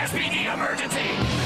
SPD emergency!